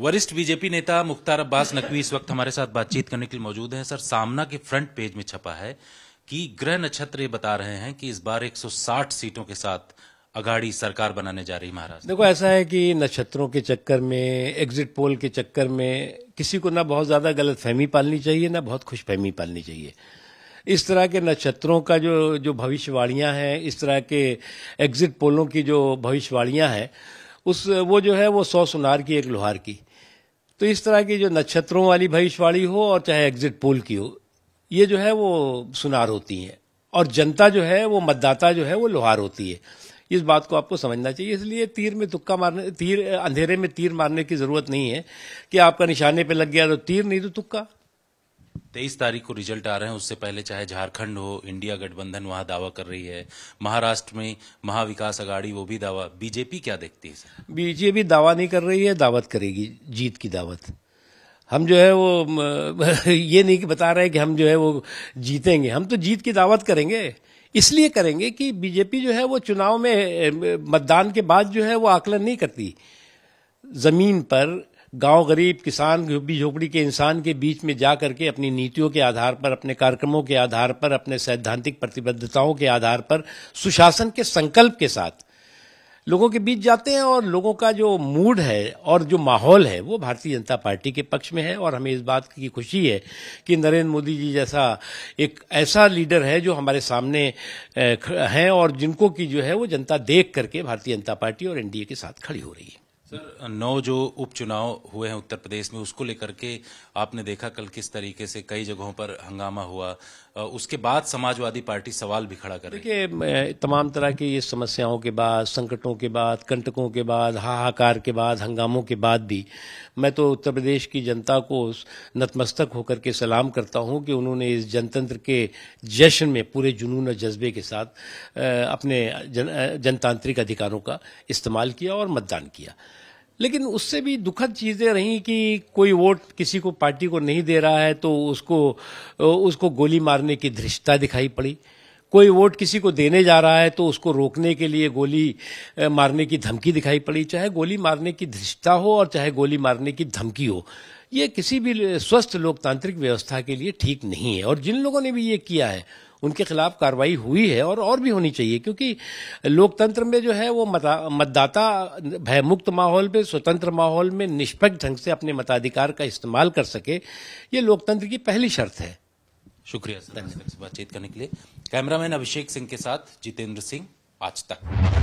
वरिष्ठ बीजेपी नेता मुख्तार अब्बास नकवी इस वक्त हमारे साथ बातचीत करने के लिए मौजूद हैं। सर, सामना के फ्रंट पेज में छपा है कि ग्रह नक्षत्र ये बता रहे हैं कि इस बार 160 सीटों के साथ अगाड़ी सरकार बनाने जा रही महाराज देखो, ऐसा है कि नक्षत्रों के चक्कर में एग्जिट पोल के चक्कर में किसी को ना बहुत ज़्यादा गलत फहमी पालनी चाहिए, ना बहुत खुश फहमी पालनी चाहिए। इस तरह के नक्षत्रों का जो जो भविष्यवाणियाँ हैं, इस तरह के एग्जिट पोलों की जो भविष्यवाणियाँ हैं, उस, वो जो है, वो सौ सुनार की, एक लोहार की। तो इस तरह की जो नक्षत्रों वाली भविष्यवाणी हो और चाहे एग्जिट पोल की हो, ये जो है वो सुनार होती हैं। और जनता जो है, वो मतदाता जो है, वो लोहार होती है। इस बात को आपको समझना चाहिए। इसलिए तीर में तुक्का मारने, तीर, अंधेरे में तीर मारने की ज़रूरत नहीं है कि आपका निशाने पे लग गया तो तीर, नहीं तो तुक्का। तेईस तारीख को रिज़ल्ट आ रहे हैं, उससे पहले चाहे झारखंड हो, इंडिया गठबंधन वहाँ दावा कर रही है, महाराष्ट्र में महाविकास अगाड़ी वो भी दावा, बीजेपी क्या देखती है बीजेपी दावा नहीं कर रही है, दावत करेगी, जीत की दावत। हम जो है वो, ये नहीं बता रहे कि हम जो है वो जीतेंगे, हम तो जीत की दावत करेंगे। इसलिए करेंगे कि बीजेपी जो है वो चुनाव में, मतदान के बाद जो है वो आकलन नहीं करती। ज़मीन पर गाँव गरीब, किसान झुग्गी झोपड़ी के इंसान के बीच में जा करके अपनी नीतियों के आधार पर, अपने कार्यक्रमों के आधार पर, अपने सैद्धांतिक प्रतिबद्धताओं के आधार पर, सुशासन के संकल्प के साथ लोगों के बीच जाते हैं और लोगों का जो मूड है और जो माहौल है, वो भारतीय जनता पार्टी के पक्ष में है और हमें इस बात की खुशी है कि नरेंद्र मोदी जी जैसा एक ऐसा लीडर है जो हमारे सामने हैं और जिनको की जो है वो जनता देख करके भारतीय जनता पार्टी और एनडीए के साथ खड़ी हो रही है। सर नौ जो उपचुनाव हुए हैं उत्तर प्रदेश में उसको लेकर के आपने देखा कल किस तरीके से कई जगहों पर हंगामा हुआ। उसके बाद समाजवादी पार्टी सवाल भी खड़ा कर। देखिए तमाम तरह की ये समस्याओं के बाद संकटों के बाद कंटकों के बाद हाहाकार के बाद हंगामों के बाद भी मैं तो उत्तर प्रदेश की जनता को नतमस्तक होकर के सलाम करता हूँ कि उन्होंने इस जनतंत्र के जश्न में पूरे जुनून और जज्बे के साथ अपने जन, जनतांत्रिक अधिकारों का इस्तेमाल किया और मतदान किया। लेकिन उससे भी दुखद चीज़ें रही कि कोई वोट किसी को पार्टी को नहीं दे रहा है तो उसको उसको गोली मारने की धृष्टता दिखाई पड़ी। कोई वोट किसी को देने जा रहा है तो उसको रोकने के लिए गोली मारने की धमकी दिखाई पड़ी। चाहे गोली मारने की धृष्टता हो और चाहे गोली मारने की धमकी हो, ये किसी भी स्वस्थ लोकतांत्रिक व्यवस्था के लिए ठीक नहीं है। और जिन लोगों ने भी ये किया है उनके खिलाफ कार्रवाई हुई है और और भी होनी चाहिए, क्योंकि लोकतंत्र में जो है वो मतदाता भयमुक्त माहौल में स्वतंत्र माहौल में निष्पक्ष ढंग से अपने मताधिकार का इस्तेमाल कर सके, ये लोकतंत्र की पहली शर्त है। शुक्रिया सर बातचीत करने के लिए। कैमरामैन अभिषेक सिंह के साथ जितेंद्र सिंह, आज तक।